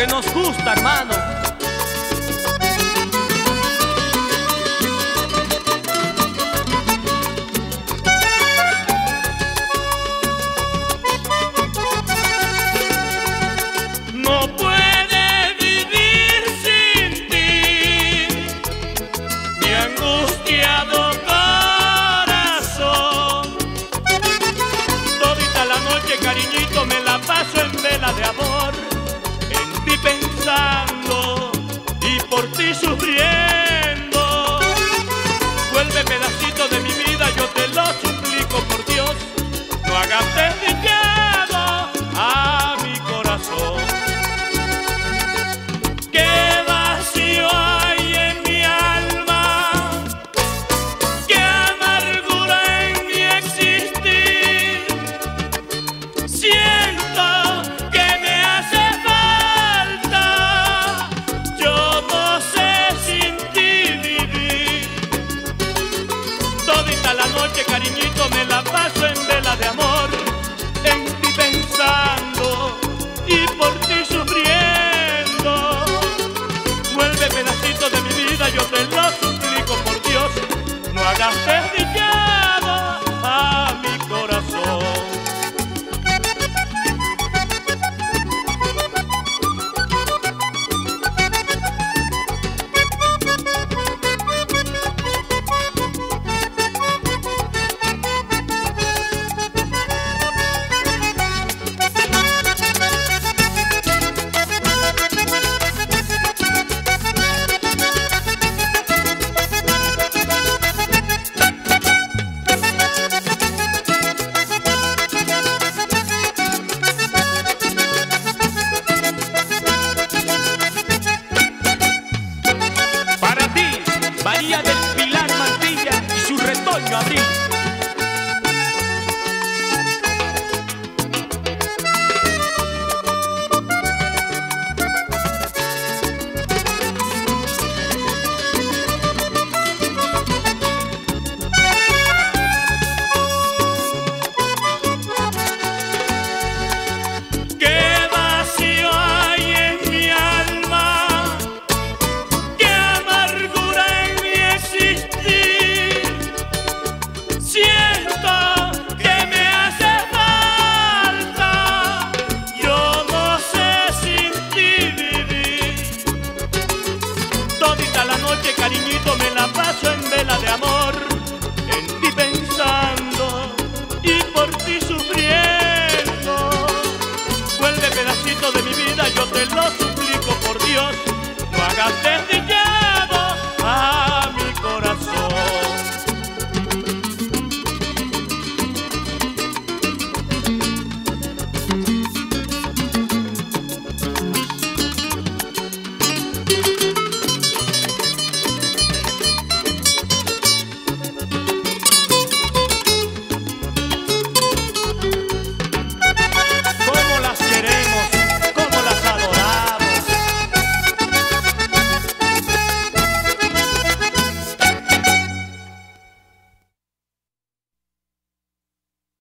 que nos gusta, hermano. Yo te lo suplico por Dios, no hagas desdichado Got it. noche, cariñito, me la paso en vela de amor, en ti pensando y por ti sufriendo. Vuelve pedacito de mi vida, yo te lo suplico por Dios, no hagas de